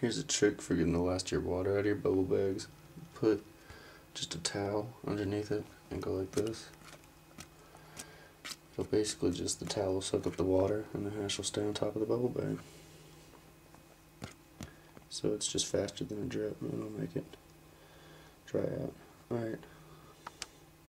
Here's a trick for getting the last of your water out of your bubble bags. Put just a towel underneath it and go like this. So basically just the towel will soak up the water and the hash will stay on top of the bubble bag. So it's just faster than a drip and it'll make it dry out. Alright.